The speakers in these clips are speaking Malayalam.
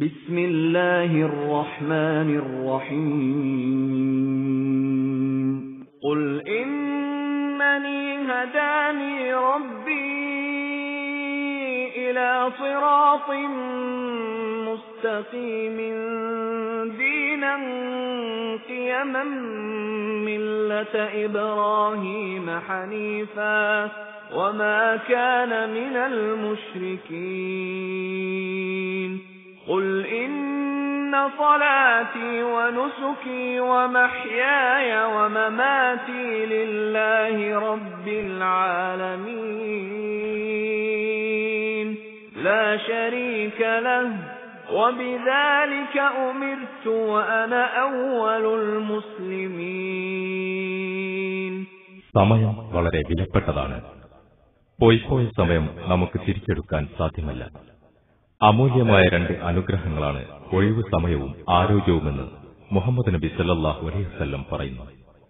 بسم الله الرحمن الرحيم. قل إنني هداني ربي إلى صراط مستقيم دينا قيما ملة إبراهيم حنيفا وما كان من المشركين. قل إن صلاتي ونسكي ومحياي ومماتي لله رب العالمين لا شريك له وبذلك أمرت وأنا أول المسلمين സമയം വളരെ വിലപ്പെട്ടതാണ് പോയിപ്പോയ സമയം നമുക്ക് തിരിച്ചെടുക്കാൻ സാധ്യമല്ല അമൂല്യമായ രണ്ട് അനുഗ്രഹങ്ങളാണ് ഒഴിവു സമയവും ആരോഗ്യവുമെന്ന് മുഹമ്മദ് നബി സല്ലാഹു അലൈവല്ലം പറയുന്നു.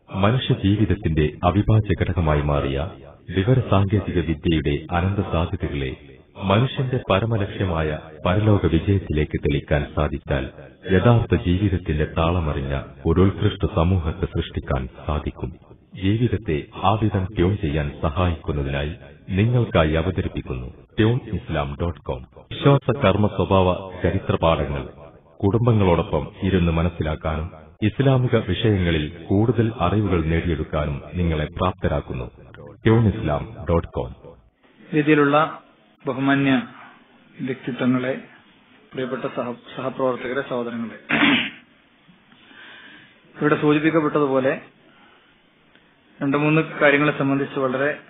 മനുഷ്യ ജീവിതത്തിന്റെ അവിഭാജ്യ ഘടകമായി മാറിയ വിവര സാങ്കേതിക വിദ്യയുടെ അനന്ത സാധ്യതകളെ മനുഷ്യന്റെ പരമലക്ഷ്യമായ പരലോക വിജയത്തിലേക്ക് തെളിക്കാൻ സാധിച്ചാൽ യഥാർത്ഥ ജീവിതത്തിന്റെ താളമറിഞ്ഞ ഒരു ഉത്കൃഷ്ട സമൂഹത്തെ സൃഷ്ടിക്കാൻ സാധിക്കും. ജീവിതത്തെ ആവിധം ട്യൂൺ ചെയ്യാൻ സഹായിക്കുന്നതിനായി നിങ്ങൾക്കായി അവതരിപ്പിക്കുന്നു ട്യൂൺ ഇസ്ലാം ഡോട്ട് കോം. വിശ്വാസ കർമ്മ സ്വഭാവ ചരിത്രപാഠങ്ങൾ കുടുംബങ്ങളോടൊപ്പം ഇരുന്ന് മനസ്സിലാക്കാനും ഇസ്ലാമിക വിഷയങ്ങളിൽ കൂടുതൽ അറിവുകൾ നേടിയെടുക്കാനും നിങ്ങളെ പ്രാപ്തരാക്കുന്നു. Tune Islam dot com. രീതിയിലുള്ള ബഹുമാന്യ വ്യക്തിത്വങ്ങളെ പ്രിയപ്പെട്ട സഹപ്രവർത്തകരെ സഹോദരങ്ങളെ. ഇവിടെ സൂചിപ്പിക്കപ്പെട്ടതുപോലെ രണ്ടു മൂന്ന് കാര്യങ്ങളെ സംബന്ധിച്ച് വളരെ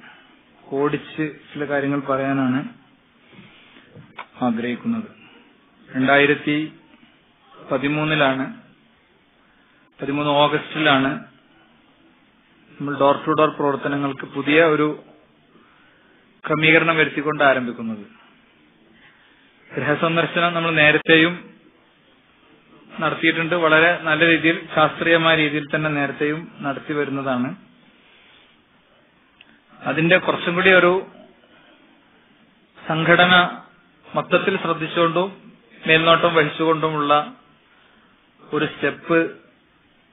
ഓടിച്ച് ചില കാര്യങ്ങൾ പറയാനാണ് ആഗ്രഹിക്കുന്നത്. രണ്ടായിരത്തി പതിമൂന്നിലാണ് പതിമൂന്ന് ഓഗസ്റ്റിലാണ് നമ്മൾ ഡോർ ടു ഡോർ പ്രവർത്തനങ്ങൾക്ക് പുതിയ ഒരു ക്രമീകരണം വരുത്തിക്കൊണ്ട് ആരംഭിക്കുന്നത്. ഗൃഹസന്ദർശനം നമ്മൾ നേരത്തെയും നടത്തിയിട്ടുണ്ട്. വളരെ നല്ല രീതിയിൽ ശാസ്ത്രീയമായ രീതിയിൽ തന്നെ നേരത്തെയും നടത്തി വരുന്നതാണ്. അതിന്റെ കുറച്ചും കൂടി ഒരു സംഘടന മൊത്തത്തിൽ ശ്രദ്ധിച്ചുകൊണ്ടും മേൽനോട്ടം വഹിച്ചുകൊണ്ടുമുള്ള ഒരു സ്റ്റെപ്പ്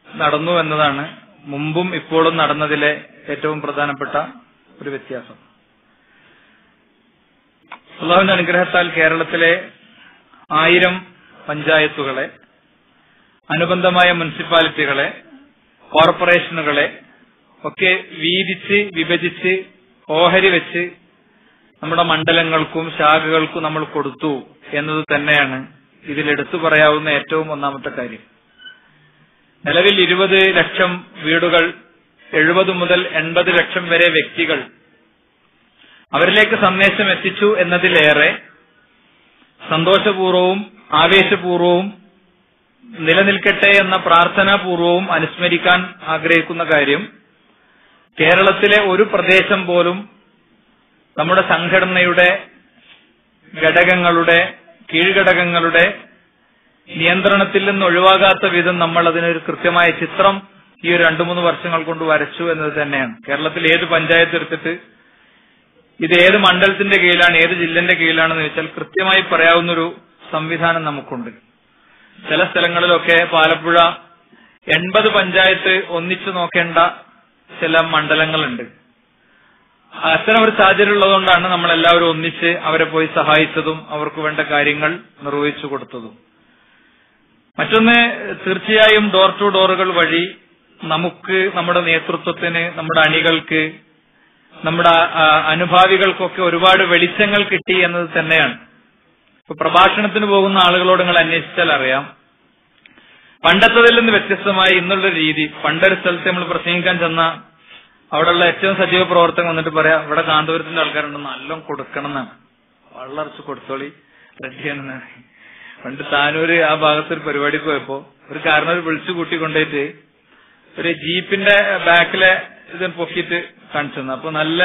നടന്നു എന്നതാണ് മുമ്പും ഇപ്പോഴും നടന്നതിലെ ഏറ്റവും പ്രധാനപ്പെട്ട ഒരു വ്യത്യാസം. അള്ളാഹുവിന്റെ അനുഗ്രഹത്താൽ കേരളത്തിലെ ആയിരം പഞ്ചായത്തുകളെ അനുബന്ധമായ മുനിസിപ്പാലിറ്റികളെ കോർപ്പറേഷനുകളെ ഒക്കെ വീതിച്ച് വിഭജിച്ച് ഓഹരി വെച്ച് നമ്മുടെ മണ്ഡലങ്ങൾക്കും ശാഖകൾക്കും നമ്മൾ കൊടുത്തു എന്നത് തന്നെയാണ് ഇതിൽ എടുത്തു പറയാവുന്ന ഏറ്റവും ഒന്നാമത്തെ കാര്യം. നിലവിൽ ഇരുപത് ലക്ഷം വീടുകൾ എഴുപത് മുതൽ എൺപത് ലക്ഷം വരെ വ്യക്തികൾ അവരിലേക്ക് സന്ദേശം എത്തിച്ചു എന്നതിലേറെ സന്തോഷപൂർവവും ആവേശപൂർവവും നിലനിൽക്കട്ടെ എന്ന പ്രാർത്ഥനാപൂർവവും അനുസ്മരിക്കാൻ ആഗ്രഹിക്കുന്ന കാര്യം കേരളത്തിലെ ഒരു പ്രദേശം പോലും നമ്മുടെ സംഘടനയുടെ ഘടകങ്ങളുടെ കീഴ്ഘടകങ്ങളുടെ നിയന്ത്രണത്തിൽ നിന്ന് ഒഴിവാകാത്ത വിധം നമ്മൾ അതിനൊരു കൃത്യമായ ചിത്രം ഈ ഒരു രണ്ടു മൂന്ന് വർഷങ്ങൾ കൊണ്ട് വരച്ചു എന്നത് തന്നെയാണ്. കേരളത്തിൽ ഏത് പഞ്ചായത്ത് എടുത്തിട്ട് ഇത് ഏത് മണ്ഡലത്തിന്റെ കീഴിലാണ് ഏത് ജില്ലന്റെ കീഴിലാണെന്ന് വെച്ചാൽ കൃത്യമായി പറയാവുന്ന ഒരു സംവിധാനം നമുക്കുണ്ട്. ചില സ്ഥലങ്ങളിലൊക്കെ പാലപ്പുഴ എൺപത് പഞ്ചായത്ത് ഒന്നിച്ചു നോക്കേണ്ട ചില മണ്ഡലങ്ങളുണ്ട്. അത്തരം ഒരു സാഹചര്യം ഉള്ളതുകൊണ്ടാണ് നമ്മൾ എല്ലാവരും ഒന്നിച്ച് അവരെ പോയി സഹായിച്ചതും അവർക്ക് വേണ്ട കാര്യങ്ങൾ നിർവഹിച്ചു കൊടുത്തതും. മറ്റൊന്ന് തീർച്ചയായും ഡോർ ടു ഡോറുകൾ വഴി നമുക്ക് നമ്മുടെ നേതൃത്വത്തിന് നമ്മുടെ അണികൾക്ക് നമ്മുടെ അനുഭാവികൾക്കൊക്കെ ഒരുപാട് വെളിച്ചങ്ങൾ കിട്ടി എന്നത് തന്നെയാണ്. ഇപ്പൊ പ്രഭാഷണത്തിന് പോകുന്ന ആളുകളോട് നിങ്ങൾ അന്വേഷിച്ചാൽ അറിയാം. പണ്ടത്തതിൽ നിന്ന് വ്യത്യസ്തമായി ഇന്നുള്ള രീതി. പണ്ടൊരു സ്ഥലത്ത് നമ്മൾ പ്രസംഗിക്കാൻ ചെന്ന അവിടെയുള്ള ഏറ്റവും സജീവ പ്രവർത്തകൻ വന്നിട്ട് പറയാം ഇവിടെ കാന്തപുരത്തിന്റെ ആൾക്കാരുണ്ട് നല്ലോണം കൊടുക്കണം എന്നാണ് വള്ളറച്ച് കൊടുത്തോളി റെഡിയാണെന്നാണ്. പണ്ട് താനൂര് ആ ഭാഗത്ത് ഒരു പരിപാടി പോയപ്പോ ഒരു കാരണവർ വിളിച്ചു കൂട്ടി കൊണ്ടുപോയിട്ട് ഒരു ജീപ്പിന്റെ ബാക്കിലെ ഇത് പൊക്കിയിട്ട് കാണിച്ചു തന്നു. അപ്പൊ നല്ല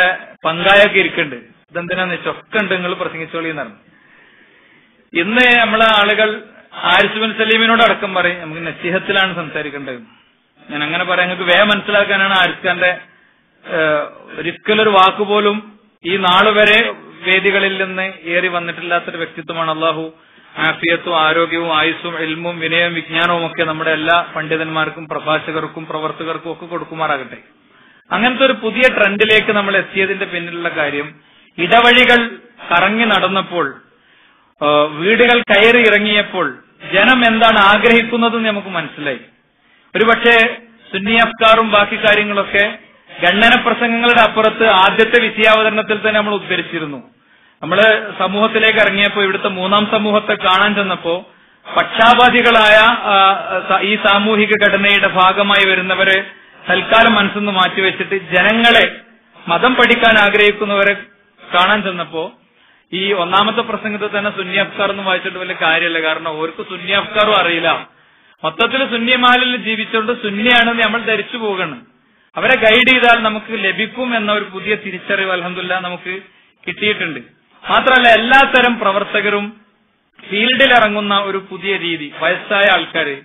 പങ്കായൊക്കെ ഇരിക്കുന്നുണ്ട് ഇതെന്തിനാന്ന് ഉണ്ട് നിങ്ങൾ പ്രസംഗിച്ചോളി എന്ന് പറഞ്ഞു. ഇന്ന് നമ്മളെ ആളുകൾ ആരിസുബിൻ സലീമിനോട് അടക്കം പറയും. നമുക്ക് നസീഹത്തിലാണ് സംസാരിക്കേണ്ടത്. ഞാൻ അങ്ങനെ പറയാം. നിങ്ങൾക്ക് വേഗം മനസ്സിലാക്കാനാണ് ഹാരിസ് ഖാന്റെ ഒരിക്കലൊരു വാക്കുപോലും ഈ നാളുവരെ വേദികളിൽ നിന്ന് ഏറി വന്നിട്ടില്ലാത്തൊരു വ്യക്തിത്വമാണ് അള്ളാഹു ആഫിയത്തും ആരോഗ്യവും ആയുസ്സും എൽമും വിനയവും വിജ്ഞാനവും ഒക്കെ നമ്മുടെ എല്ലാ പണ്ഡിതന്മാർക്കും പ്രഭാഷകർക്കും പ്രവർത്തകർക്കും ഒക്കെ കൊടുക്കുമാറാകട്ടെ. അങ്ങനത്തെ ഒരു പുതിയ ട്രെൻഡിലേക്ക് നമ്മൾ എത്തിയതിന്റെ പിന്നിലുള്ള കാര്യം ഇടവഴികൾ കറങ്ങി നടന്നപ്പോൾ വീടുകൾ കയറി ഇറങ്ങിയപ്പോൾ ജനം എന്താണ് ആഗ്രഹിക്കുന്നതെന്ന് നമുക്ക് മനസ്സിലായി. ഒരുപക്ഷെ സുന്നി അഫ്കാറും ബാക്കി കാര്യങ്ങളൊക്കെ ഗണ്ണന പ്രസംഗങ്ങളുടെ അപ്പുറത്ത് ആദ്യത്തെ വിഷയാവതരണത്തിൽ തന്നെ നമ്മൾ ഉദ്ധരിച്ചിരുന്നു. നമ്മൾ സമൂഹത്തിലേക്ക് ഇറങ്ങിയപ്പോൾ ഇവിടുത്തെ മൂന്നാം സമൂഹത്തെ കാണാൻ ചെന്നപ്പോ പക്ഷാപാതികളായ ഈ സാമൂഹിക ഘടനയുടെ ഭാഗമായി വരുന്നവരെ തൽക്കാലം മനസ്സൊന്ന് മാറ്റിവെച്ചിട്ട് ജനങ്ങളെ മതം പഠിക്കാൻ ആഗ്രഹിക്കുന്നവരെ കാണാൻ ചെന്നപ്പോ ഈ ഒന്നാമത്തെ പ്രസംഗത്തിൽ തന്നെ സുന്നി അഫ്കാർ എന്ന് വായിച്ചിട്ട് വലിയ കാര്യമില്ല. കാരണം ഓർക്ക് സുന്നി അഫ്കാറും അറിയില്ല. മൊത്തത്തിൽ സുന്യമാലിൽ ജീവിച്ചുകൊണ്ട് സുന്നിയാണെന്ന് നമ്മൾ ധരിച്ചു പോകണം. അവരെ ഗൈഡ് ചെയ്താൽ നമുക്ക് ലഭിക്കും എന്ന ഒരു പുതിയ തിരിച്ചറിവ് അലഹമില്ല നമുക്ക് കിട്ടിയിട്ടുണ്ട്. മാത്രമല്ല എല്ലാത്തരം പ്രവർത്തകരും ഫീൽഡിൽ ഇറങ്ങുന്ന ഒരു പുതിയ രീതി വയസ്സായ ആൾക്കാര്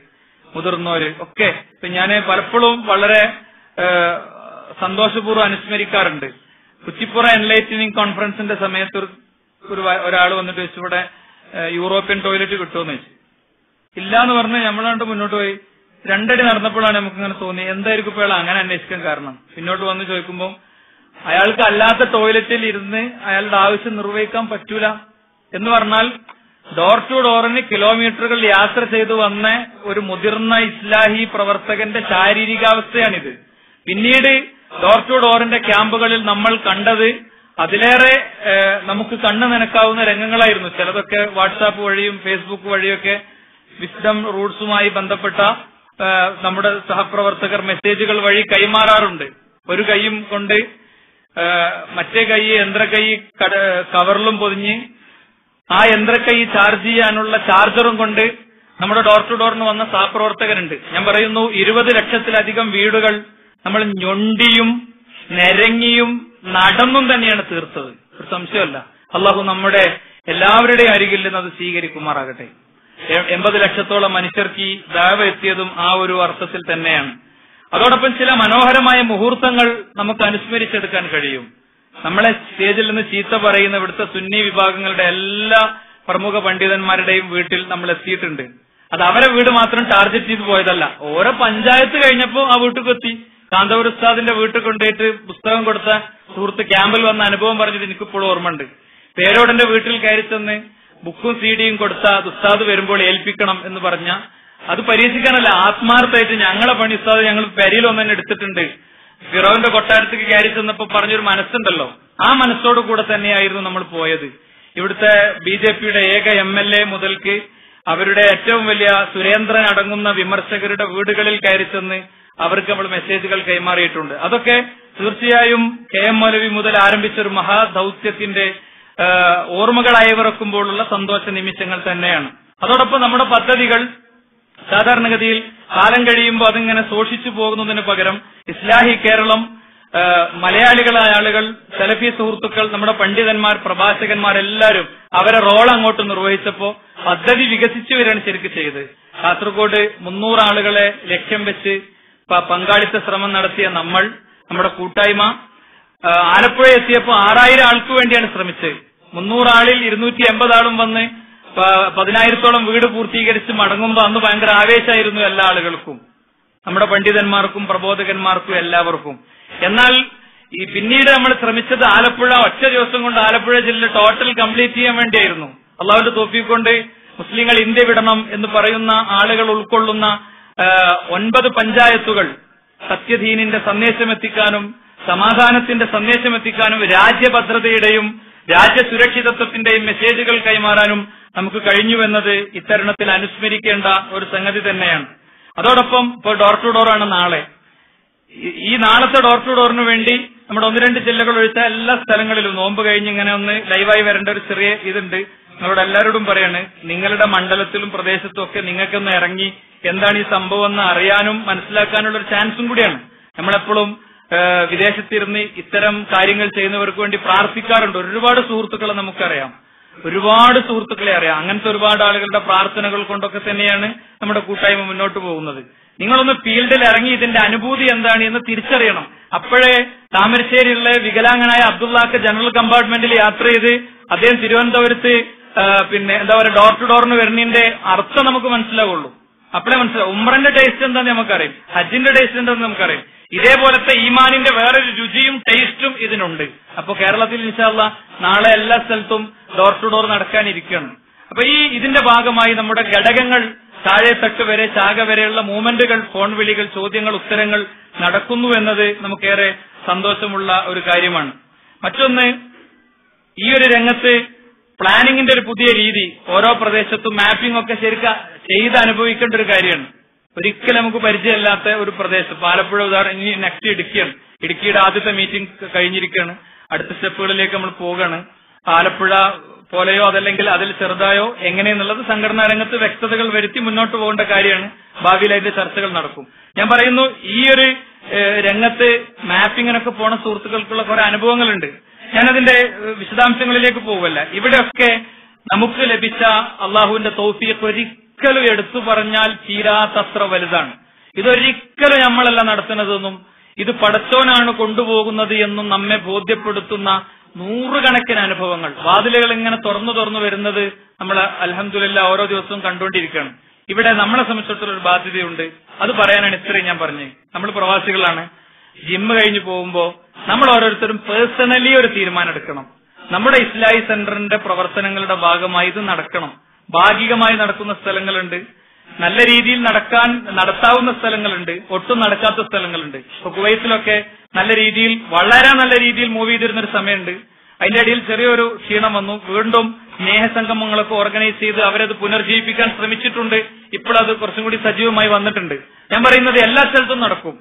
മുതിർന്നവര് ഒക്കെ ഇപ്പൊ ഞാൻ പലപ്പോഴും വളരെ സന്തോഷപൂർവം അനുസ്മരിക്കാറുണ്ട്. കുച്ചിപ്പുറ എൻലൈറ്റനിങ് കോൺഫറൻസിന്റെ സമയത്ത് ഒരു ഒരു ഒരാൾ വന്നിട്ട് വെച്ചു ഇവിടെ യൂറോപ്യൻ ടോയ്ലറ്റ് കിട്ടുമെന്ന് വെച്ചു ഇല്ല എന്ന് പറഞ്ഞ് നമ്മളാണ്ട് മുന്നോട്ട് പോയി. രണ്ടടി നടന്നപ്പോഴാണ് നമുക്ക് ഇങ്ങനെ തോന്നി. എന്തായിരിക്കും ഇപ്പോൾ അങ്ങനെ അന്വേഷിക്കാൻ കാരണം? പിന്നോട്ട് വന്ന് ചോദിക്കുമ്പോൾ അയാൾക്ക് അല്ലാത്ത ടോയ്ലറ്റിൽ ഇരുന്ന് അയാളുടെ ആവശ്യം നിർവഹിക്കാൻ പറ്റൂല. എന്ന് പറഞ്ഞാൽ ഡോർ ടു ഡോറിന് കിലോമീറ്ററുകൾ യാത്ര ചെയ്തു വന്ന ഒരു മുതിർന്ന ഇസ്ലാഹി പ്രവർത്തകന്റെ ശാരീരികാവസ്ഥയാണിത്. പിന്നീട് ഡോർ ടു ഡോറിന്റെ ക്യാമ്പുകളിൽ നമ്മൾ കണ്ടത് അതിലേറെ നമുക്ക് കണ്ണ് നനക്കാവുന്ന രംഗങ്ങളായിരുന്നു. ചിലതൊക്കെ വാട്സാപ്പ് വഴിയും ഫേസ്ബുക്ക് വഴിയൊക്കെ വിസ്ഡം റൂട്ട്സുമായി ബന്ധപ്പെട്ട നമ്മുടെ സഹപ്രവർത്തകർ മെസ്സേജുകൾ വഴി കൈമാറാറുണ്ട്. ഒരു കൈയും കൊണ്ട് മറ്റേ കൈ യന്ത്രക്കൈ കവറിലും പൊതിഞ്ഞ് ആ യന്ത്രക്കൈ ചാർജ് ചെയ്യാനുള്ള ചാർജറും കൊണ്ട് നമ്മുടെ ഡോർ ടു ഡോറിന് വന്ന സഹപ്രവർത്തകരുണ്ട്. ഞാൻ പറയുന്നു ഇരുപത് ലക്ഷത്തിലധികം വീടുകൾ നമ്മൾ ഞൊണ്ടിയും നിരങ്ങിയും നടന്നും തന്നെയാണ് തീർത്തത്. ഒരു സംശയമല്ല. അള്ളാഹു നമ്മുടെ എല്ലാവരുടെയും അരികിൽ നിന്ന് അത് സ്വീകരിക്കുമാറാകട്ടെ. എൺപത് ലക്ഷത്തോളം മനുഷ്യർക്ക് ഈ ദാവ എത്തിയതും ആ ഒരു അർത്ഥത്തിൽ തന്നെയാണ്. അതോടൊപ്പം ചില മനോഹരമായ മുഹൂർത്തങ്ങൾ നമുക്ക് അനുസ്മരിച്ചെടുക്കാൻ കഴിയും. നമ്മളെ സ്റ്റേജിൽ നിന്ന് ചീത്ത പറയുന്ന ഇവിടുത്തെ സുന്നി വിഭാഗങ്ങളുടെ എല്ലാ പ്രമുഖ പണ്ഡിതന്മാരുടെയും വീട്ടിൽ നമ്മൾ എത്തിയിട്ടുണ്ട്. അത് അവരെ വീട് മാത്രം ടാർഗറ്റ് ചെയ്ത് പോയതല്ല. ഓരോ പഞ്ചായത്ത് കഴിഞ്ഞപ്പോൾ ആ വീട്ടിൽ എത്തി കാന്തപുര ഉസ്താദിന്റെ വീട്ടിൽ കൊണ്ടുപോയിട്ട് പുസ്തകം കൊടുത്ത സുഹൃത്ത് ക്യാമ്പിൽ വന്ന അനുഭവം പറഞ്ഞത് എനിക്കിപ്പോഴും ഓർമ്മയുണ്ട്. പേരോടന്റെ വീട്ടിൽ കയറി ചെന്ന് ബുക്കും സീഡിയും കൊടുത്ത ഉസ്താദ് വരുമ്പോൾ ഏൽപ്പിക്കണം എന്ന് പറഞ്ഞ അത് പരീക്ഷിക്കാനല്ല ആത്മാർത്ഥമായിട്ട് ഞങ്ങളെ പണി ഉസ്താദ് ഞങ്ങൾ പെരിയിൽ ഒന്നെ എടുത്തിട്ടുണ്ട്. ഫിറോവിന്റെ കൊട്ടാരത്തേക്ക് കയറി ചെന്നപ്പോ പറഞ്ഞൊരു മനസ്സുണ്ടല്ലോ. ആ മനസ്സോടു കൂടെ തന്നെയായിരുന്നു നമ്മൾ പോയത്. ഇവിടുത്തെ ബി ജെ പിയുടെ ഏക എം എൽ എ മുതൽക്ക് അവരുടെ ഏറ്റവും വലിയ സുരേന്ദ്രൻ അടങ്ങുന്ന വിമർശകരുടെ വീടുകളിൽ കയറി ചെന്ന് അവർക്ക് നമ്മൾ മെസ്സേജുകൾ കൈമാറിയിട്ടുണ്ട്. അതൊക്കെ തീർച്ചയായും കെ എം മൗലവി മുതൽ ആരംഭിച്ച ഒരു മഹാദൌത്യത്തിന്റെ ഓർമ്മകളായി ഓർമ്മകൾ സന്തോഷ നിമിഷങ്ങൾ തന്നെയാണ്. അതോടൊപ്പം നമ്മുടെ പദ്ധതികൾ സാധാരണഗതിയിൽ കാലം കഴിയുമ്പോൾ അതിങ്ങനെ സൂക്ഷിച്ചു പോകുന്നതിന് പകരം ഇസ്ലാഹി കേരളം മലയാളികളായ ആളുകൾ സെലഫി സുഹൃത്തുക്കൾ നമ്മുടെ പണ്ഡിതന്മാർ പ്രഭാഷകന്മാർ എല്ലാവരും അവരെ റോൾ അങ്ങോട്ട് നിർവഹിച്ചപ്പോ പദ്ധതി വികസിച്ചു വരികയാണ് ശരിക്കും ചെയ്ത് കാസർഗോഡ് മുന്നൂറ് ആളുകളെ ലക്ഷ്യം വെച്ച് പങ്കാളിത്ത ശ്രമം നടത്തിയ നമ്മൾ നമ്മുടെ കൂട്ടായ്മ ആലപ്പുഴ എത്തിയപ്പോ ആറായിരം ആൾക്ക് വേണ്ടിയാണ് ശ്രമിച്ചത്. മുന്നൂറ് ആളിൽ ഇരുന്നൂറ്റി എൺപത് ആളും വന്ന് പതിനായിരത്തോളം വീട് പൂർത്തീകരിച്ച് മടങ്ങുമ്പോൾ അന്ന് ഭയങ്കര ആവേശമായിരുന്നു എല്ലാ ആളുകൾക്കും. നമ്മുടെ പണ്ഡിതന്മാർക്കും പ്രബോധകന്മാർക്കും എല്ലാവർക്കും. എന്നാൽ ഈ പിന്നീട് നമ്മൾ ശ്രമിച്ചത് ആലപ്പുഴ ഒറ്റ ദിവസം കൊണ്ട് ആലപ്പുഴ ജില്ല ടോട്ടൽ കംപ്ലീറ്റ് ചെയ്യാൻ വേണ്ടിയായിരുന്നു. അള്ളാഹുന്റെ തോപ്പിക്കൊണ്ട് മുസ്ലിങ്ങൾ ഇന്ത്യ വിടണം എന്ന് പറയുന്ന ആളുകൾ ഉൾക്കൊള്ളുന്ന ഒൻപത് പഞ്ചായത്തുകൾ സത്യദീനിന്റെ സന്ദേശം എത്തിക്കാനും സമാധാനത്തിന്റെ സന്ദേശം എത്തിക്കാനും രാജ്യഭദ്രതയുടെയും രാജ്യസുരക്ഷിതത്വത്തിന്റെയും മെസ്സേജുകൾ കൈമാറാനും നമുക്ക് കഴിഞ്ഞുവെന്നത് ഇത്തരുണത്തിൽ അനുസ്മരിക്കേണ്ട ഒരു സംഗതി തന്നെയാണ്. അതോടൊപ്പം ഇപ്പോൾ ഡോർ ടു ഡോർ ആണ് നാളെ. ഈ നാളത്തെ ഡോർ ടു ഡോറിന് വേണ്ടി നമ്മുടെ ഒന്ന് രണ്ട് ജില്ലകൾ ഒഴിച്ച എല്ലാ സ്ഥലങ്ങളിലും നോമ്പ് കഴിഞ്ഞ് ഇങ്ങനെ ഒന്ന് ലൈവായി വരേണ്ട ഒരു ചെറിയ ഇതുണ്ട്. നിങ്ങളോട് എല്ലാവരോടും പറയാണ് നിങ്ങളുടെ മണ്ഡലത്തിലും പ്രദേശത്തും ഒക്കെ നിങ്ങൾക്കൊന്ന് ഇറങ്ങി എന്താണ് ഈ സംഭവം എന്ന് അറിയാനും മനസ്സിലാക്കാനുള്ള ഒരു ചാൻസും കൂടിയാണ്. നമ്മളെപ്പോഴും വിദേശത്തിരുന്ന് ഇത്തരം കാര്യങ്ങൾ ചെയ്യുന്നവർക്ക് വേണ്ടി പ്രാർത്ഥിക്കാറുണ്ട്. ഒരുപാട് സുഹൃത്തുക്കളെ നമുക്കറിയാം. ഒരുപാട് സുഹൃത്തുക്കളെ അറിയാം. അങ്ങനത്തെ ഒരുപാട് ആളുകളുടെ പ്രാർത്ഥനകൾ കൊണ്ടൊക്കെ തന്നെയാണ് നമ്മുടെ കൂട്ടായ്മ മുന്നോട്ട് പോകുന്നത്. നിങ്ങളൊന്ന് ഫീൽഡിൽ ഇറങ്ങി ഇതിന്റെ അനുഭൂതി എന്താണ് എന്ന് തിരിച്ചറിയണം. അപ്പോഴേ താമരശ്ശേരിയിലെ വികലാംഗനായ അബ്ദുള്ളാക്ക് ജനറൽ കമ്പാർട്ട്മെന്റിൽ യാത്ര ചെയ്ത് അദ്ദേഹം തിരുവനന്തപുരത്ത് പിന്നെ എന്താ പറയുക ഡോർ ടു ഡോറിന് വരുന്നതിന്റെ അർത്ഥം നമുക്ക് മനസ്സിലാവുള്ളൂ. അപ്പോഴേ മനസ്സിലാവും. ഉമ്രന്റെ ടേസ്റ്റ് എന്താന്ന് നമുക്കറിയാം. ഹജ്ജിന്റെ ടേസ്റ്റ് എന്താന്ന് നമുക്കറിയാം. ഇതേപോലത്തെ ഈമാനിന്റെ വേറൊരു രുചിയും ടേസ്റ്റും ഇതിനുണ്ട്. അപ്പൊ കേരളത്തിൽ ഇൻഷാല്ല നാളെ എല്ലാ സ്ഥലത്തും ഡോർ ടു ഡോർ നടക്കാനിരിക്കണം അപ്പൊ ഈ ഇതിന്റെ ഭാഗമായി നമ്മുടെ ഘടകങ്ങൾ താഴെ തട്ട് വരെ ശാഖ വരെയുള്ള മൂവ്മെന്റുകൾ ഫോൺ വിളികൾ ചോദ്യങ്ങൾ ഉത്തരങ്ങൾ നടക്കുന്നു എന്നത് നമുക്കേറെ സന്തോഷമുള്ള ഒരു കാര്യമാണ്. മറ്റൊന്ന് ഈ ഒരു രംഗത്ത് പ്ലാനിങ്ങിന്റെ ഒരു പുതിയ രീതി ഓരോ പ്രദേശത്തും മാപ്പിംഗ് ഒക്കെ ശരിക്കും ചെയ്ത് അനുഭവിക്കേണ്ട ഒരു കാര്യമാണ്. ഒരിക്കലും നമുക്ക് പരിചയമില്ലാത്ത ഒരു പ്രദേശം. പാലപ്പുഴ ഉദാഹരണം ഇനി നെക്സ്റ്റ് ഇടുക്കിയാണ്. ഇടുക്കിയുടെ ആദ്യത്തെ മീറ്റിംഗ് കഴിഞ്ഞിരിക്കുകയാണ്. അടുത്ത സ്റ്റെപ്പുകളിലേക്ക് നമ്മൾ പോവുകയാണ്. ആലപ്പുഴ പോലെയോ അതല്ലെങ്കിൽ അതിൽ ചെറുതായോ എങ്ങനെയെന്നുള്ളത് സംഘടനാ രംഗത്ത് വ്യക്തതകൾ വരുത്തി മുന്നോട്ട് പോകേണ്ട കാര്യമാണ്. ഭാവിയിൽ അതിന്റെ ചർച്ചകൾ നടക്കും. ഞാൻ പറയുന്നു ഈ ഒരു രംഗത്ത് മാപ്പിങ്ങിനൊക്കെ പോണ സുഹൃത്തുക്കൾക്കുള്ള കുറെ അനുഭവങ്ങളുണ്ട്. ഞാനതിന്റെ വിശദാംശങ്ങളിലേക്ക് പോവല്ല ഇവിടെയൊക്കെ നമുക്ക് ലഭിച്ച അള്ളാഹുവിന്റെ തൗഫീഖ് ഒരിക്കലും എടുത്തു പറഞ്ഞാൽ തീരാത്തത്ര വലുതാണ്. ഇതൊരിക്കലും നമ്മളല്ല നടത്തുന്നതെന്നും ഇത് പടച്ചോനാണ് കൊണ്ടുപോകുന്നത് എന്നും നമ്മെ ബോധ്യപ്പെടുത്തുന്ന നൂറുകണക്കിന് അനുഭവങ്ങൾ. വാതിലുകൾ ഇങ്ങനെ തുറന്നു തുറന്നു വരുന്നത് നമ്മൾ അലഹമില്ല ഓരോ ദിവസവും കണ്ടുകൊണ്ടിരിക്കുകയാണ്. ഇവിടെ നമ്മളെ സംബന്ധിച്ചിടത്തോളം ഒരു ബാധ്യതയുണ്ട്. അത് പറയാനാണ് ഇത്രയും ഞാൻ പറഞ്ഞത്. നമ്മൾ പ്രവാസികളാണ്. ജിമ്മ് കഴിഞ്ഞ് പോകുമ്പോൾ നമ്മൾ ഓരോരുത്തരും പേഴ്സണലി ഒരു തീരുമാനം എടുക്കണം. നമ്മുടെ ഇസ്ലായി സെന്ററിന്റെ പ്രവർത്തനങ്ങളുടെ ഭാഗമായി ഇത് നടക്കണം. ഭാഗികമായി നടക്കുന്ന സ്ഥലങ്ങളുണ്ട്. നല്ല രീതിയിൽ നടക്കാൻ നടത്താവുന്ന സ്ഥലങ്ങളുണ്ട്. ഒട്ടും നടക്കാത്ത സ്ഥലങ്ങളുണ്ട്. ഇപ്പൊ കുവൈത്തിലൊക്കെ നല്ല രീതിയിൽ വളരെ നല്ല രീതിയിൽ മൂവ് ചെയ്തിരുന്ന ഒരു സമയമുണ്ട്. അതിന്റെ ഇടയിൽ ചെറിയൊരു ക്ഷീണം വന്നു. വീണ്ടും സ്നേഹസംഗമങ്ങളൊക്കെ ഓർഗനൈസ് ചെയ്ത് അവരത് പുനർജീവിപ്പിക്കാൻ ശ്രമിച്ചിട്ടുണ്ട്. ഇപ്പോഴത് കുറച്ചും കൂടി സജീവമായി വന്നിട്ടുണ്ട്. ഞാൻ പറയുന്നത് എല്ലാ സ്ഥലത്തും നടക്കും.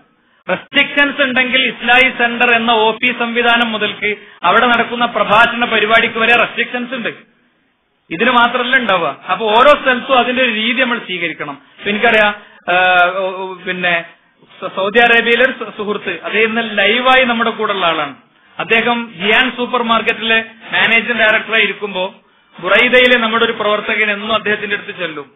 റെസ്ട്രിക്ഷൻസ് ഉണ്ടെങ്കിൽ ഇസ്ലായി സെന്റർ എന്ന ഓഫീസ് സംവിധാനം മുതൽക്ക് അവിടെ നടക്കുന്ന പ്രഭാഷണ പരിപാടിക്ക് വരെ റെസ്ട്രിക്ഷൻസ് ഉണ്ട്. ഇതിന് മാത്രമല്ല ഉണ്ടാവുക. അപ്പൊ ഓരോ സ്ഥലത്തും അതിന്റെ ഒരു രീതി നമ്മൾ സ്വീകരിക്കണം. എനിക്കറിയാം പിന്നെ സൗദി അറേബ്യയിലെ ഒരു സുഹൃത്ത് അദ്ദേഹം ലൈവായി നമ്മുടെ കൂടെ ഉള്ള ആളാണ്. അദ്ദേഹം ജിയാൻ സൂപ്പർ മാർക്കറ്റിലെ മാനേജിംഗ് ഡയറക്ടറായി ഇരിക്കുമ്പോ ബുറൈദയിലെ നമ്മുടെ ഒരു പ്രവർത്തകൻ എന്നും അദ്ദേഹത്തിന്റെ അടുത്ത് ചെല്ലും.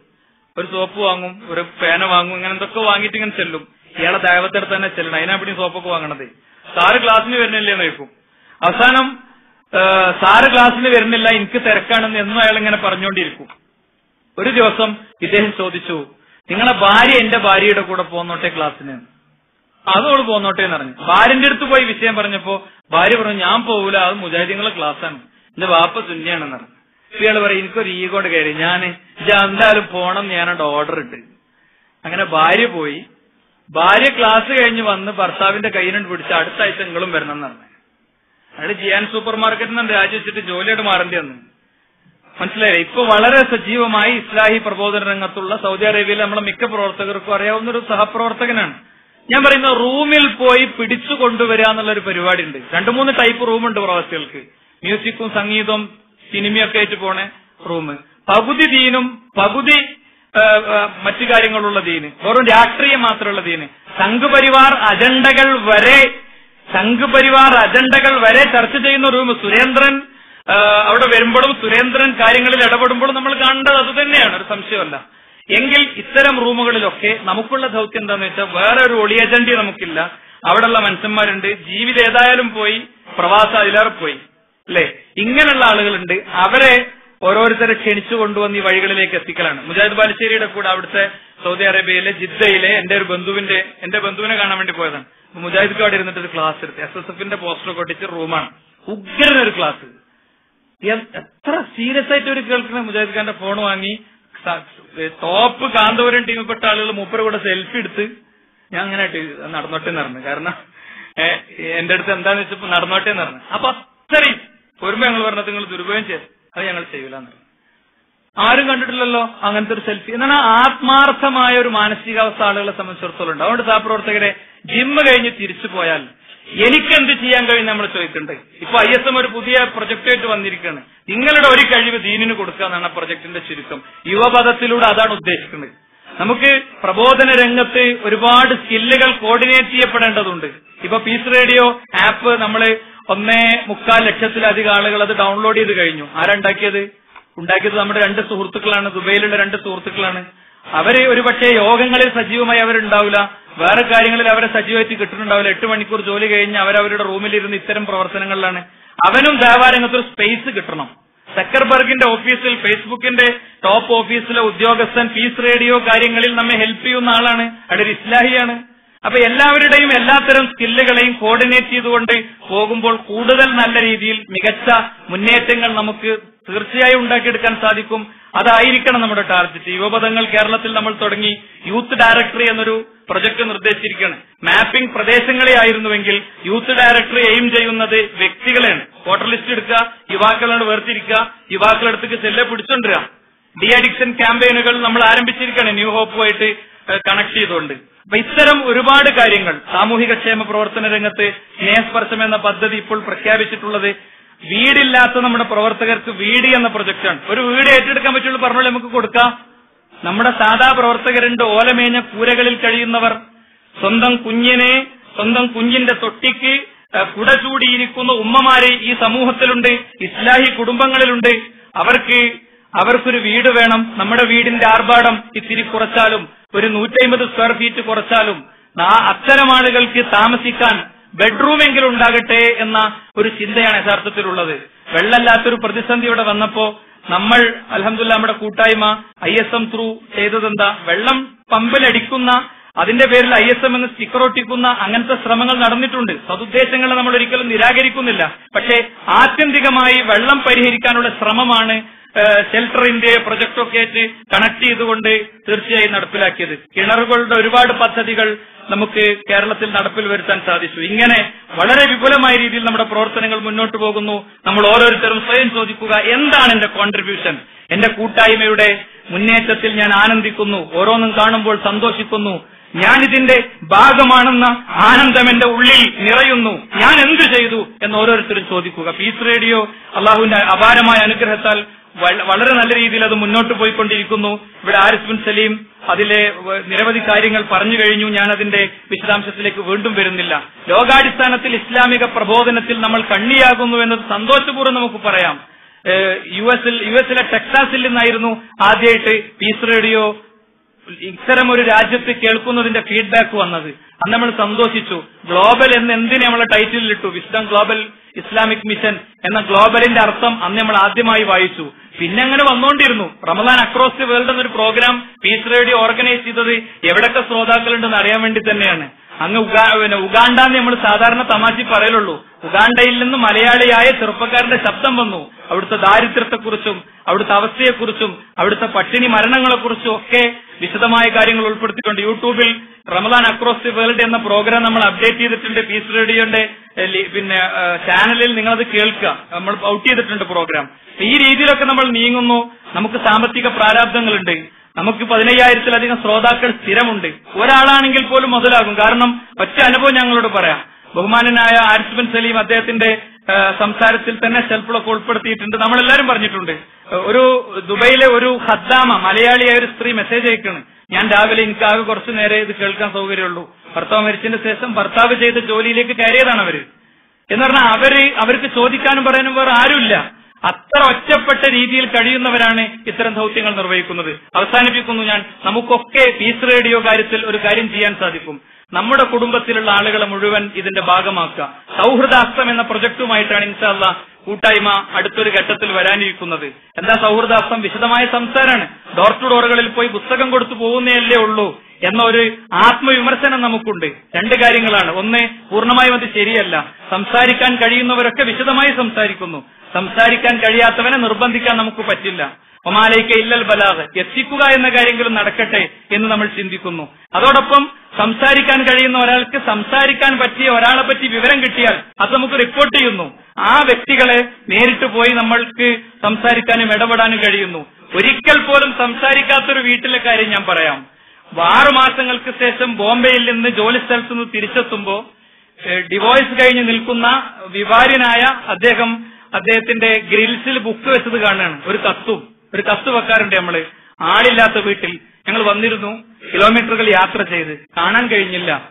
ഒരു സോപ്പ് വാങ്ങും ഒരു പേന വാങ്ങും ഇങ്ങനെ എന്തൊക്കെ വാങ്ങിയിട്ട് ഇങ്ങനെ ചെല്ലും. ഇയാളെ ദൈവത്തെടുത്ത് തന്നെ ചെല്ലണം. അതിനാ പിടി സോപ്പൊക്കെ വാങ്ങണത്. സാറ് ക്ലാസ്സിന് വരുന്നില്ലേ എന്ന് ചോദിക്കും. അവസാനം സാറ് ക്ലാസ്സിന് വരുന്നില്ല എനിക്ക് തിരക്കാണെന്ന് എന്നും അയാൾ ഇങ്ങനെ പറഞ്ഞുകൊണ്ടിരിക്കും. ഒരു ദിവസം ഇദ്ദേഹം ചോദിച്ചു നിങ്ങളെ ഭാര്യ എന്റെ ഭാര്യയുടെ കൂടെ പോന്നോട്ടെ ക്ലാസ്സിന്? അതോട് പോന്നോട്ടെ എന്ന് പറഞ്ഞു. ഭാര്യന്റെ അടുത്ത് പോയി വിഷയം പറഞ്ഞപ്പോ ഭാര്യ പറഞ്ഞു ഞാൻ പോകൂല അത് മുജാഹിദീങ്ങളെ ക്ലാസ്സാണ്. എന്റെ വാപ്പ തുന്യാണെന്ന് പറഞ്ഞു. ഇയാൾ പറയും എനിക്കൊരു ഈഗോണ്ട് കയറി ഞാൻ എന്തായാലും പോണം ഞാനവിടെ ഓർഡർ ഇട്ട്. അങ്ങനെ ഭാര്യ പോയി. ഭാര്യ ക്ലാസ് കഴിഞ്ഞ് വന്ന് ഭർത്താവിന്റെ കയ്യിനുണ്ട് പിടിച്ച് അടുത്ത നിങ്ങളും വരണം എന്ന് പറഞ്ഞു. അയാൾ ജിയാൻ സൂപ്പർ മാർക്കറ്റിൽ നിന്ന് രാജിവെച്ചിട്ട് ജോലിയായിട്ട് മാറേണ്ടി വന്നു. മനസ്സിലായില്ലേ? ഇപ്പൊ വളരെ സജീവമായി ഇസ്ലാഹി പ്രബോധന രംഗത്തുള്ള സൗദി അറേബ്യയിലെ നമ്മളെ മിക്ക പ്രവർത്തകർക്കും അറിയാവുന്ന ഒരു സഹപ്രവർത്തകനാണ്. ഞാൻ പറയുന്ന റൂമിൽ പോയി പിടിച്ചു കൊണ്ടുവരിക എന്നുള്ള ഒരു പരിപാടി ഉണ്ട് രണ്ടു മൂന്ന് ടൈപ്പ് റൂമുണ്ട് പ്രവാസികൾക്ക്. മ്യൂസിക്കും സംഗീതവും സിനിമയൊക്കെ ആയിട്ട് പോണ റൂം പകുതി ദീനും പകുതി മറ്റു കാര്യങ്ങളുള്ള ദീന്. വെറും രാഷ്ട്രീയം മാത്രമുള്ള ദീന്. സംഘപരിവാർ അജണ്ടകൾ വരെ സംഘപരിവാർ അജണ്ടകൾ വരെ ചർച്ച ചെയ്യുന്ന റൂം സുരേന്ദ്രൻ അവിടെ വരുമ്പോഴും സുരേന്ദ്രൻ കാര്യങ്ങളിൽ ഇടപെടുമ്പോഴും നമ്മൾ കാണേണ്ടത് അത് തന്നെയാണ് ഒരു സംശയമല്ല. എങ്കിൽ ഇത്തരം റൂമുകളിലൊക്കെ നമുക്കുള്ള ദൗത്യം എന്താന്ന് വെച്ചാൽ വേറെ ഒരു ഒളി അജണ്ട നമുക്കില്ല. അവിടെയുള്ള മനുഷ്യന്മാരുണ്ട്. ജീവിതം ഏതായാലും പോയി പ്രവാസ അതിലേറെ പോയി. അല്ലെ? ഇങ്ങനെയുള്ള ആളുകളുണ്ട്. അവരെ ഓരോരുത്തരെ ക്ഷണിച്ചു കൊണ്ടുവന്ന് ഈ വഴികളിലേക്ക് എത്തിക്കലാണ്. മുജാഹിദ് ബാലുശ്ശേരിയുടെ കൂടെ അവിടുത്തെ സൗദി അറേബ്യയിലെ ജിദ്ദയിലെ എന്റെ ഒരു ബന്ധുവിന്റെ എന്റെ ബന്ധുവിനെ കാണാൻ വേണ്ടി പോയതാണ്. മുജാഹിദ് അവിടെ ഇരുന്നിട്ട് ഒരു ക്ലാസ് എടുത്ത്. എസ് എസ് എഫിന്റെ പോസ്റ്റർ ഒട്ടിച്ച് റൂമാണ് ഉഗ്രനൊരു ക്ലാസ് എ- എത്ര സീരിയസ് ആയിട്ട് ഒരു കേൾക്കുന്ന മുജാഹിദ് ഖാന്റെ ഫോൺ വാങ്ങി. ടോപ്പ് കാന്തപുരം ടീമിൽപ്പെട്ട ആളുകൾ മൂപ്പര കൂടെ സെൽഫി എടുത്ത് ഞാൻ അങ്ങനെ നടന്നോട്ടെ നടന്നു കാരണം എന്റെ അടുത്ത് എന്താന്ന് വെച്ചപ്പോ നടന്നോട്ടെ നടന്നു അപ്പൊ അത്രയും ഒരുമ്പോ ഞങ്ങൾ പറഞ്ഞത് നിങ്ങൾ ദുരുപയോഗം ചെയ്ത്. അത് ഞങ്ങൾ ചെയ്യൂല എന്ന് ആരും കണ്ടിട്ടില്ലല്ലോ അങ്ങനത്തെ ഒരു സെൽഫി എന്നാണ് ആത്മാർത്ഥമായ ഒരു മാനസികാവസ്ഥ ആളുകളെ സംബന്ധിച്ചിടത്തോളം ഉണ്ട്. അതുകൊണ്ട് സഹപ്രവർത്തകരെ ജിമ്മ് കഴിഞ്ഞ് തിരിച്ചു പോയാൽ എനിക്ക് എന്ത് ചെയ്യാൻ കഴിയും നമ്മൾ ചോദിക്കുന്നുണ്ട് ഇപ്പൊ ഐ എസ് എം ഒരു പുതിയ പ്രൊജക്റ്റായിട്ട് വന്നിരിക്കുകയാണ്. നിങ്ങളുടെ ഒരു കഴിവ് ദീനിന് കൊടുക്കുക എന്നാണ് പ്രൊജക്ടിന്റെ ചുരുക്കം. യുവപദത്തിലൂടെ അതാണ് ഉദ്ദേശിക്കുന്നത്. നമുക്ക് പ്രബോധന രംഗത്ത് ഒരുപാട് സ്കില്ലുകൾ കോർഡിനേറ്റ് ചെയ്യപ്പെടേണ്ടതുണ്ട്. ഇപ്പൊ പീസ് റേഡിയോ ആപ്പ് നമ്മൾ ഒന്നേ മുക്കാൽ ലക്ഷത്തിലധികം ആളുകൾ അത് ഡൗൺലോഡ് ചെയ്ത് കഴിഞ്ഞു. ആരുണ്ടാക്കിയത് ഉണ്ടാക്കിയത് നമ്മുടെ രണ്ട് സുഹൃത്തുക്കളാണ്. ദുബൈയിലുള്ള രണ്ട് സുഹൃത്തുക്കളാണ്. അവർ ഒരുപക്ഷെ യോഗങ്ങളിൽ സജീവമായി അവരുണ്ടാവില്ല. വേറെ കാര്യങ്ങളിൽ അവരെ സജീവമായിട്ട് കിട്ടുന്നുണ്ടാവില്ല. എട്ട് മണിക്കൂർ ജോലി കഴിഞ്ഞ് അവരവരുടെ റൂമിലിരുന്ന് ഇത്തരം പ്രവർത്തനങ്ങളിലാണ്. അവനും ദേവാരംഗത്ത് ഒരു സ്പേസ് കിട്ടണം. സക്കർബർഗിന്റെ ഓഫീസിൽ ഫേസ്ബുക്കിന്റെ ടോപ്പ് ഓഫീസിലെ ഉദ്യോഗസ്ഥൻ പീസ് റേഡിയോ കാര്യങ്ങളിൽ നമ്മെ ഹെൽപ്പ് ചെയ്യുന്ന ആളാണ്. അവിടെ ഒരു ഇസ്ലാഹിയാണ്. അപ്പൊ എല്ലാവരുടെയും എല്ലാത്തരം സ്കില്ലുകളെയും കോർഡിനേറ്റ് ചെയ്തുകൊണ്ട് പോകുമ്പോൾ കൂടുതൽ നല്ല രീതിയിൽ മികച്ച മുന്നേറ്റങ്ങൾ നമുക്ക് തീർച്ചയായും ഉണ്ടാക്കിയെടുക്കാൻ സാധിക്കും. അതായിരിക്കണം നമ്മുടെ ടാർഗറ്റ് യുവപദങ്ങൾ കേരളത്തിൽ നമ്മൾ തുടങ്ങി. യൂത്ത് ഡയറക്ടറി എന്നൊരു പ്രൊജക്ട് നിർദ്ദേശിച്ചിരിക്കുകയാണ്. മാപ്പിംഗ് പ്രദേശങ്ങളെ ആയിരുന്നുവെങ്കിൽ യൂത്ത് ഡയറക്ടറി എയിം ചെയ്യുന്നത് വ്യക്തികളെയാണ്. വോട്ടർ ലിസ്റ്റ് എടുക്കുക യുവാക്കളോട് വേർതിരിക്കുക യുവാക്കളടുത്തേക്ക് സെല്ലെ പിടിച്ചോണ്ടിരിക്കുക ഡി അഡിക്ഷൻ ക്യാമ്പയിനുകൾ നമ്മൾ ആരംഭിച്ചിരിക്കുകയാണ്. ന്യൂ ഹോപ്പുമായിട്ട് കണക്ട് ചെയ്തുകൊണ്ട്. അപ്പൊ ഇത്തരം ഒരുപാട് കാര്യങ്ങൾ സാമൂഹിക ക്ഷേമ പ്രവർത്തന രംഗത്ത് സ്നേഹസ്പർശം എന്ന പദ്ധതി ഇപ്പോൾ പ്രഖ്യാപിച്ചിട്ടുള്ളത് വീടില്ലാത്ത നമ്മുടെ പ്രവർത്തകർക്ക് വീട് എന്ന പ്രൊജക്റ്റാണ്. ഒരു വീട് ഏറ്റെടുക്കാൻ പറ്റുള്ളൂ പറഞ്ഞോളൂ നമുക്ക് കൊടുക്കാം. നമ്മുടെ സാധാ പ്രവർത്തകരുണ്ട് ഓലമേഞ്ഞ കൂരകളിൽ കഴിയുന്നവർ. സ്വന്തം കുഞ്ഞിനെ സ്വന്തം കുഞ്ഞിന്റെ തൊട്ടിക്ക് കുട ചൂടിയിരിക്കുന്ന ഉമ്മമാരെ ഈ സമൂഹത്തിലുണ്ട് ഇസ്ലാഹി കുടുംബങ്ങളിലുണ്ട്. അവർക്ക് അവർക്കൊരു വീട് വേണം. നമ്മുടെ വീടിന്റെ ആർഭാടം ഇത്തിരി കുറച്ചാലും ഒരു നൂറ്റമ്പത് സ്ക്വയർ ഫീറ്റ് കുറച്ചാലും ആ- അത്തരം ആളുകൾക്ക് താമസിക്കാൻ ബെഡ്റൂമെങ്കിലും ഉണ്ടാകട്ടെ എന്ന ഒരു ചിന്തയാണ് യഥാർത്ഥത്തിലുള്ളത്. വെള്ളമില്ലാത്തൊരു പ്രതിസന്ധി ഇവിടെ വന്നപ്പോ നമ്മൾ അലഹമില്ല നമ്മുടെ കൂട്ടായ്മ ഐ എസ് എം ത്രൂ ചെയ്തതെന്താ? വെള്ളം പമ്പിലടിക്കുന്ന അതിന്റെ പേരിൽ ഐ എസ് എം എന്ന് സ്റ്റിക്കർ ഒട്ടിക്കുന്ന അങ്ങനത്തെ ശ്രമങ്ങൾ നടന്നിട്ടുണ്ട്. സതുദ്ദേശങ്ങളെ നമ്മൾ ഒരിക്കലും നിരാകരിക്കുന്നില്ല. പക്ഷേ ആത്യന്തികമായി വെള്ളം പരിഹരിക്കാനുള്ള ശ്രമമാണ് ഷെൽട്ടറിന്റെ പ്രൊജക്ടൊക്കെ ആയിട്ട് കണക്ട് ചെയ്തുകൊണ്ട് തീർച്ചയായും നടപ്പിലാക്കിയത്. കിണറുകളുടെ ഒരുപാട് പദ്ധതികൾ നമുക്ക് കേരളത്തിൽ നടപ്പിൽ വരുത്താൻ സാധിച്ചു. ഇങ്ങനെ വളരെ വിപുലമായ രീതിയിൽ നമ്മുടെ പ്രവർത്തനങ്ങൾ മുന്നോട്ട് പോകുന്നു. നമ്മൾ ഓരോരുത്തരും സ്വയം ചോദിക്കുക എന്താണ് എന്റെ കോൺട്രിബ്യൂഷൻ എന്റെ കൂട്ടായ്മയുടെ മുന്നേറ്റത്തിൽ ഞാൻ ആനന്ദിക്കുന്നു. ഓരോന്നും കാണുമ്പോൾ സന്തോഷിക്കുന്നു. ഞാൻ ഇതിന്റെ ഭാഗമാണെന്ന ആനന്ദം എന്റെ ഉള്ളിൽ നിറയുന്നു. ഞാൻ എന്തു ചെയ്തു എന്ന് ഓരോരുത്തരും ചോദിക്കുക. പീസ് റേഡിയോ അള്ളാഹുവിന്റെ അപാരമായ അനുഗ്രഹത്താൽ വളരെ നല്ല രീതിയിൽ അത് മുന്നോട്ട് പോയിക്കൊണ്ടിരിക്കുന്നു. ഇവിടെ ആരിഫ് ബിൻ സലീം അതിലെ നിരവധി കാര്യങ്ങൾ പറഞ്ഞു കഴിഞ്ഞു. ഞാൻ അതിന്റെ വിശദാംശത്തിലേക്ക് വീണ്ടും വരുന്നില്ല. ലോകാടിസ്ഥാനത്തിൽ ഇസ്ലാമിക പ്രബോധനത്തിൽ നമ്മൾ കണ്ണിയാകുന്നു എന്നത് സന്തോഷപൂർവം നമുക്ക് പറയാം. യു എസിൽ യു എസിലെ ടെക്സാസിൽ നിന്നായിരുന്നു ആദ്യമായിട്ട് പീസ് റേഡിയോ ഇത്തരം ഒരു രാജ്യത്ത് കേൾക്കുന്നതിന്റെ ഫീഡ്ബാക്ക് വന്നത്. അന്ന് നമ്മൾ സന്തോഷിച്ചു. ഗ്ലോബൽ എന്ന് എന്തിനെ നമ്മൾ ടൈറ്റിലിൽ ഇട്ടു? വിസ്ഡം ഗ്ലോബൽ ഇസ്ലാമിക് മിഷൻ എന്ന ഗ്ലോബലിന്റെ അർത്ഥം അന്ന് നമ്മൾ ആദ്യമായി വായിച്ചു. പിന്നെ അങ്ങനെ വന്നുകൊണ്ടിരുന്നു റമദാൻ അക്രോസ് ദി വേൾഡ് എന്നൊരു പ്രോഗ്രാം പീസ് റേഡിയോ ഓർഗനൈസ് ചെയ്തത് എവിടൊക്കെ ശ്രോതാക്കളുണ്ടെന്ന് അറിയാൻ വേണ്ടി തന്നെയാണ്. അങ്ങ് ഉഗാണ്ട എന്ന് നമ്മൾ സാധാരണ തമാശി പറയലുള്ളൂ. ഉഗാണ്ടയിൽ നിന്ന് മലയാളിയായ ചെറുപ്പക്കാരന്റെ ശബ്ദം വന്നു. അവിടുത്തെ ദാരിദ്ര്യത്തെക്കുറിച്ചും അവിടുത്തെ അവസ്ഥയെക്കുറിച്ചും അവിടുത്തെ പട്ടിണി മരണങ്ങളെക്കുറിച്ചും ഒക്കെ വിശദമായ കാര്യങ്ങൾ ഉൾപ്പെടുത്തിക്കൊണ്ട് യൂട്യൂബിൽ റമദാൻ അക്രോസ് ദി വേൾഡ് എന്ന പ്രോഗ്രാം നമ്മൾ അപ്ഡേറ്റ് ചെയ്തിട്ടുണ്ട് പീസ് റേഡിയോന്റെ പിന്നെ ചാനലിൽ നിങ്ങൾ അത് കേൾക്കുക. നമ്മൾ ഔട്ട് ചെയ്തിട്ടുണ്ട് പ്രോഗ്രാം. ഈ രീതിയിലൊക്കെ നമ്മൾ നീങ്ങുന്നു. നമുക്ക് സാമ്പത്തിക പ്രാരാബ്ദങ്ങളുണ്ട്. നമുക്ക് പതിനയ്യായിരത്തിലധികം ശ്രോതാക്കൾ സ്ഥിരമുണ്ട്. ഒരാളാണെങ്കിൽ പോലും മുതലാകും. കാരണം ഒറ്റ അനുഭവം ഞങ്ങളോട് പറയാം. ബഹുമാനനായ ആരിഫ് ബിൻ സലീം അദ്ദേഹത്തിന്റെ സംസാരത്തിൽ തന്നെ ഷെൽഫിലൊക്കെ ഉൾപ്പെടുത്തിയിട്ടുണ്ട്. നമ്മളെല്ലാരും പറഞ്ഞിട്ടുണ്ട്. ഒരു ദുബൈയിലെ ഒരു ഹദ്ദാമ മലയാളിയായ ഒരു സ്ത്രീ മെസ്സേജ് അയക്കാണ്. ഞാൻ രാവിലെ എനിക്ക് ആകെ കുറച്ചു നേരെ ഇത് കേൾക്കാൻ സൗകര്യമുള്ളൂ. ഭർത്താവ് മരിച്ചതിന് ശേഷം ഭർത്താവ് ചെയ്ത ജോലിയിലേക്ക് കയറിയതാണ് അവർ. എന്ന് പറഞ്ഞാൽ അവർ അവർക്ക് ചോദിക്കാനും പറയാനും വേറെ ആരുമില്ല. അത്ര ഒറ്റപ്പെട്ട രീതിയിൽ കഴിയുന്നവരാണ് ഇത്തരം ദൗത്യങ്ങൾ നിർവഹിക്കുന്നത്. അവസാനിപ്പിക്കുന്നു ഞാൻ. നമുക്കൊക്കെ പീസ് റേഡിയോ കാര്യത്തിൽ ഒരു കാര്യം ചെയ്യാൻ സാധിക്കും. നമ്മുടെ കുടുംബത്തിലുള്ള ആളുകളെ മുഴുവൻ ഇതിന്റെ ഭാഗമാക്കുക. സൗഹൃദാസ്ത്രം എന്ന പ്രൊജക്ടുമായിട്ടാണ് ഇൻഷാല്ല കൂട്ടായ്മ അടുത്തൊരു ഘട്ടത്തിൽ വരാനിരിക്കുന്നത്. എന്താ സൗഹൃദാസ്ത്രം വിശദമായ സംസാരമാണ് ഡോർ ടു ഡോറുകളിൽ പോയി പുസ്തകം കൊടുത്തു പോകുന്നേയല്ലേ ഉള്ളൂ എന്ന ഒരു ആത്മവിമർശനം നമുക്കുണ്ട്. രണ്ട് കാര്യങ്ങളാണ്. ഒന്ന് പൂർണമായും അത് ശരിയല്ല. സംസാരിക്കാൻ കഴിയുന്നവരൊക്കെ വിശദമായി സംസാരിക്കുന്നു. സംസാരിക്കാൻ കഴിയാത്തവനെ നിർബന്ധിക്കാൻ നമുക്ക് പറ്റില്ല. ഒമാലയ്ക്ക് ഇല്ലൽ ബലാഗ്. എത്തിക്കുക എന്ന കാര്യങ്ങളും നടക്കട്ടെ എന്ന് നമ്മൾ ചിന്തിക്കുന്നു. അതോടൊപ്പം സംസാരിക്കാൻ കഴിയുന്ന ഒരാൾക്ക് സംസാരിക്കാൻ പറ്റിയ ഒരാളെ പറ്റി വിവരം കിട്ടിയാൽ അത് നമുക്ക് റിപ്പോർട്ട് ചെയ്യുന്നു. ആ വ്യക്തികളെ നേരിട്ട് പോയി നമ്മൾക്ക് സംസാരിക്കാനും ഇടപെടാനും കഴിയുന്നു. ഒരിക്കൽ പോലും സംസാരിക്കാത്തൊരു വീട്ടിലെ കാര്യം ഞാൻ പറയാം. ആറു മാസങ്ങൾക്ക് ശേഷം ബോംബെയിൽ നിന്ന് ജോലി സ്ഥലത്ത് നിന്ന് തിരിച്ചെത്തുമ്പോ ഡിവോഴ്സ് കഴിഞ്ഞ് നിൽക്കുന്ന വിവാരിനായ അദ്ദേഹം അദ്ദേഹത്തിന്റെ ഗ്രിൽസിൽ ബുക്ക് വെച്ചത് കാണുകയാണ്. ഒരു കത്തും. ഒരു കത്ത് വെക്കാറുണ്ട് നമ്മൾ. ആളില്ലാത്ത വീട്ടിൽ ഞങ്ങൾ വന്നിരുന്നു കിലോമീറ്ററുകൾ യാത്ര ചെയ്ത്. കാണാൻ കഴിഞ്ഞില്ല.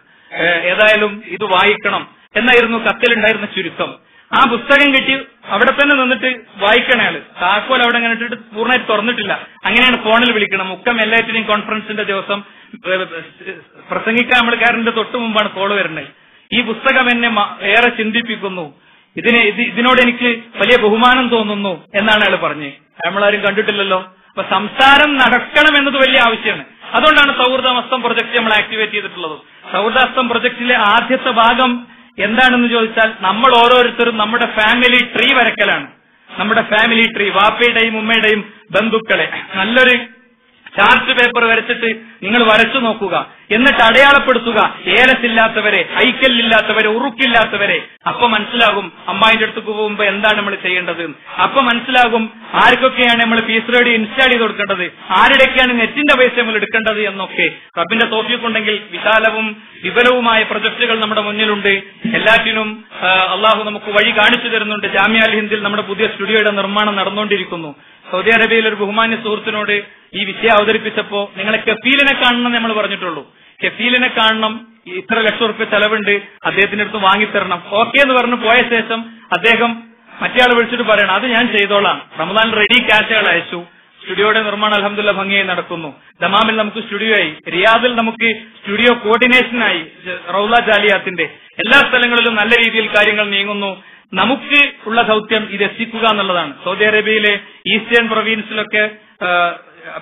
ഏതായാലും ഇത് വായിക്കണം എന്നായിരുന്നു കത്തിലുണ്ടായിരുന്ന ചുരുക്കം. ആ പുസ്തകം കിട്ടി അവിടെ തന്നെ നിന്നിട്ട് വായിക്കണ താക്കോൽ അവിടെ അങ്ങനെ ഇട്ടിട്ട് പൂർണമായിട്ട് തുറന്നിട്ടില്ല. അങ്ങനെയാണ് ഫോണിൽ വിളിക്കണം മുക്കം എല്ലാറ്റിനെയും കോൺഫറൻസിന്റെ ദിവസം പ്രസംഗിക്കാൻ നമ്മൾ കയറിന്റെ തൊട്ട് മുമ്പാണ് കോൾ വരുന്നത്. ഈ പുസ്തകം എന്നെ ഏറെ ചിന്തിപ്പിക്കുന്നു. ഇതിനെ ഇത് ഇതിനോട് എനിക്ക് വലിയ ബഹുമാനം തോന്നുന്നു എന്നാണ് അയാൾ പറഞ്ഞത്. നമ്മളാരും കണ്ടിട്ടില്ലല്ലോ. അപ്പൊ സംസാരം നടക്കണം എന്നത് വലിയ ആവശ്യമാണ്. അതുകൊണ്ടാണ് സൗഹൃദമസ്തം പ്രൊജക്ട് നമ്മൾ ആക്ടിവേറ്റ് ചെയ്തിട്ടുള്ളത്. സൗഹൃദാസ്തം പ്രൊജക്ടിലെ ആദ്യത്തെ ഭാഗം എന്താണെന്ന് ചോദിച്ചാൽ നമ്മൾ ഓരോരുത്തരും നമ്മുടെ ഫാമിലി ട്രീ വരക്കലാണ്. നമ്മുടെ ഫാമിലി ട്രീ വാപ്പയുടെയും ഉമ്മയുടെയും ബന്ധുക്കളെ. നല്ലൊരു ചാർട്ട് പേപ്പർ വരച്ചിട്ട് നിങ്ങൾ വരച്ചു നോക്കുക. എന്നിട്ട് അടയാളപ്പെടുത്തുക. ഏലത്തില്ലാത്തവരെ ഐക്കല്ലില്ലാത്തവരെ ഉറുക്കില്ലാത്തവരെ. അപ്പൊ മനസ്സിലാകും അമ്മായിന്റെ അടുത്ത് പോകുമ്പോ എന്താണ് നമ്മൾ ചെയ്യേണ്ടത്? അപ്പൊ മനസ്സിലാകും ആർക്കൊക്കെയാണ് നമ്മൾ പീസ് റേഡിയോ ഇൻസ്റ്റാൾ ചെയ്ത് കൊടുക്കേണ്ടത്? ആരുടെയൊക്കെയാണ് നെറ്റിന്റെ പൈസ നമ്മൾ എടുക്കേണ്ടത് എന്നൊക്കെ. റബ്ബിന്റെ തോഫിക്കുണ്ടെങ്കിൽ വിശാലവും വിപുലവുമായ പ്രൊജക്ടുകൾ നമ്മുടെ മുന്നിലുണ്ട്. എല്ലാറ്റിനും അള്ളാഹു നമുക്ക് വഴി കാണിച്ചു തരുന്നുണ്ട്. ജാമ്യ അൽ ഹിന്ദിൽ നമ്മുടെ പുതിയ സ്റ്റുഡിയോയുടെ നിർമ്മാണം നടന്നുകൊണ്ടിരിക്കുന്നു. സൗദി അറേബ്യയിൽ ഒരു ബഹുമാന്യ സുഹൃത്തിനോട് ഈ വിദ്യ അവതരിപ്പിച്ചപ്പോ നിങ്ങളെ കഫീലിനെ കാണണം നമ്മൾ പറഞ്ഞിട്ടുള്ളൂ. കഫീലിനെ കാണണം. ഇത്ര ലക്ഷം റുപ്യ ചെലവുണ്ട്. അദ്ദേഹത്തിന്റെ അടുത്ത് വാങ്ങിത്തരണം. ഓക്കെ എന്ന് പറഞ്ഞ് പോയ ശേഷം അദ്ദേഹം മറ്റേയാൾ വിളിച്ചിട്ട് പറയണം അത് ഞാൻ ചെയ്തോളാം. റമദാൻ റെഡി ക്യാഷുകൾ അയച്ചു. സ്റ്റുഡിയോയുടെ നിർമ്മാണം അലഹമുല്ല ഭംഗിയായി നടക്കുന്നു. ദമാമിൽ നമുക്ക് സ്റ്റുഡിയോ ആയി. റിയാദിൽ നമുക്ക് സ്റ്റുഡിയോ കോർഡിനേഷനായി റൌല ജാലിയാത്തിന്റെ എല്ലാ സ്ഥലങ്ങളിലും നല്ല രീതിയിൽ കാര്യങ്ങൾ നീങ്ങുന്നു. നമുക്ക് ഉള്ള ദൗത്യം ഇത് എത്തിക്കുക എന്നുള്ളതാണ്. സൗദി അറേബ്യയിലെ ഈസ്റ്റേൺ പ്രൊവിൻസിലൊക്കെ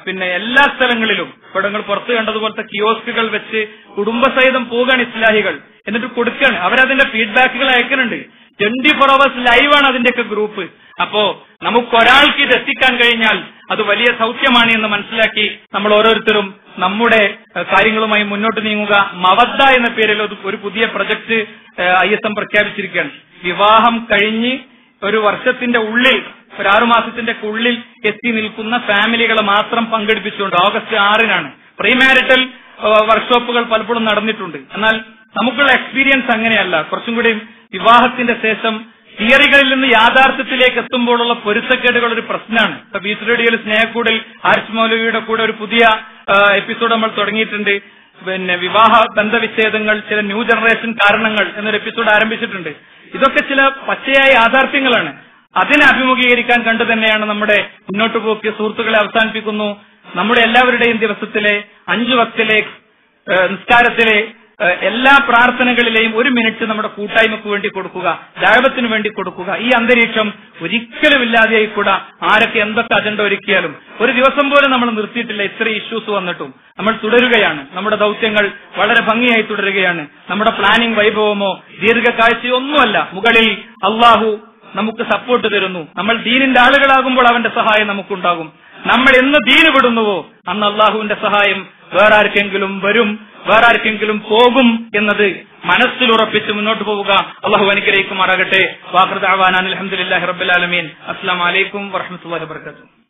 പിന്നെ എല്ലാ സ്ഥലങ്ങളിലും. ഇപ്പോൾ നിങ്ങൾ പുറത്ത് കണ്ടതുപോലത്തെ കിയോസ്കുകൾ വെച്ച് കുടുംബസഹിതം പോകാണ് ഇസ്ലാഹികൾ. എന്നിട്ട് കൊടുക്കുകയാണ് അവരതിന്റെ ഫീഡ്ബാക്കുകൾ അയക്കുന്നുണ്ട്. ട്വന്റി ഫോർ അവേഴ്സ് ലൈവാണ് അതിന്റെയൊക്കെ ഗ്രൂപ്പ് അപ്പോ നമുക്ക് ഒരാൾക്ക് ഇത് എത്തിക്കാൻ കഴിഞ്ഞാൽ അത് വലിയ സൗഖ്യമാണ് എന്ന് മനസ്സിലാക്കി നമ്മൾ ഓരോരുത്തരും നമ്മുടെ കാര്യങ്ങളുമായി മുന്നോട്ട് നീങ്ങുക. മവദ്ദ എന്ന പേരിൽ ഒരു- പുതിയ പ്രൊജക്ട് ഐ എസ് എം പ്രഖ്യാപിച്ചിരിക്കുകയാണ്. വിവാഹം കഴിഞ്ഞ് ഒരു വർഷത്തിന്റെ ഉള്ളിൽ ഒരു ആറുമാസത്തിന്റെ ഉള്ളിൽ എത്തി നിൽക്കുന്ന ഫാമിലികളെ മാത്രം പങ്കെടുപ്പിച്ചുകൊണ്ട് ഓഗസ്റ്റ് ആറിനാണ് പ്രീമാരിറ്റൽ വർക്ക്ഷോപ്പുകൾ പലപ്പോഴും നടന്നിട്ടുണ്ട്. എന്നാൽ നമുക്കുള്ള എക്സ്പീരിയൻസ് അങ്ങനെയല്ല. കുറച്ചും കൂടി വിവാഹത്തിന്റെ ശേഷം തിയറികളിൽ നിന്ന് യാഥാർത്ഥ്യത്തിലേക്ക് എത്തുമ്പോഴുള്ള പൊരുത്തക്കേടുകൾ ഒരു പ്രശ്നമാണ്. ഇപ്പൊ ബീച്ച് റേഡിയോയിൽ സ്നേഹക്കൂടിൽ ഹാരിസ് മൗലവിയുടെ കൂടെ ഒരു പുതിയ എപ്പിസോഡ് നമ്മൾ തുടങ്ങിയിട്ടുണ്ട്. പിന്നെ വിവാഹ ബന്ധവിച്ഛേദങ്ങൾ ചില ന്യൂ ജനറേഷൻ കാരണങ്ങൾ എന്നൊരു എപ്പിസോഡ് ആരംഭിച്ചിട്ടുണ്ട്. ഇതൊക്കെ ചില പച്ചയായ യാഥാർത്ഥ്യങ്ങളാണ്. അതിനെ അഭിമുഖീകരിക്കാൻ കണ്ടു തന്നെയാണ് നമ്മുടെ മുന്നോട്ട് പോക്കിയ സുഹൃത്തുക്കളെ അവസാനിപ്പിക്കുന്നു. നമ്മുടെ എല്ലാവരുടെയും ദിവസത്തിലെ അഞ്ചു വക്തിലെ നിസ്കാരത്തിലെ എല്ലാ പ്രാർത്ഥനകളിലെയും ഒരു മിനിറ്റ് നമ്മുടെ കൂട്ടായ്മക്ക് വേണ്ടി കൊടുക്കുക ദൈവത്തിന് വേണ്ടി കൊടുക്കുക. ഈ അന്തരീക്ഷം ഒരിക്കലും ഇല്ലാതെയായിക്കൂടാ. ആരൊക്കെ എന്തൊക്കെ അജണ്ട ഒരുക്കിയാലും. ഒരു ദിവസം പോലും നമ്മൾ നിർത്തിയിട്ടില്ല ഇത്ര ഇഷ്യൂസ് വന്നിട്ടും. നമ്മൾ തുടരുകയാണ്. നമ്മുടെ ദൗത്യങ്ങൾ വളരെ ഭംഗിയായി തുടരുകയാണ്. നമ്മുടെ പ്ലാനിംഗ് വൈഭവമോ ദീർഘകാഴ്ചയോ ഒന്നുമല്ല. മുകളിൽ അള്ളാഹു നമുക്ക് സപ്പോർട്ട് തരുന്നു. നമ്മൾ ദീനിന്റെ ആളുകളാകുമ്പോൾ അവന്റെ സഹായം നമുക്കുണ്ടാകും. നമ്മൾ എന്ന് ദീന് വിടുന്നുവോ? അന്ന് അള്ളാഹുവിന്റെ സഹായം വേറെ ആർക്കെങ്കിലും വരും. വേറെ ആർക്കെങ്കിലും പോകും എന്നത് മനസ്സിൽ ഉറപ്പിച്ച് മുന്നോട്ട് പോവുക. അള്ളാഹു അനുഗ്രഹിക്കുമാറാകട്ടെ. വാഹൃദ് അലഹമുല്ലാഹി റബ്ബുലാലമീൻ അസ്സാം വലൈക്കും വറഹമത്തല്ലാ വാബർക്കാത്തു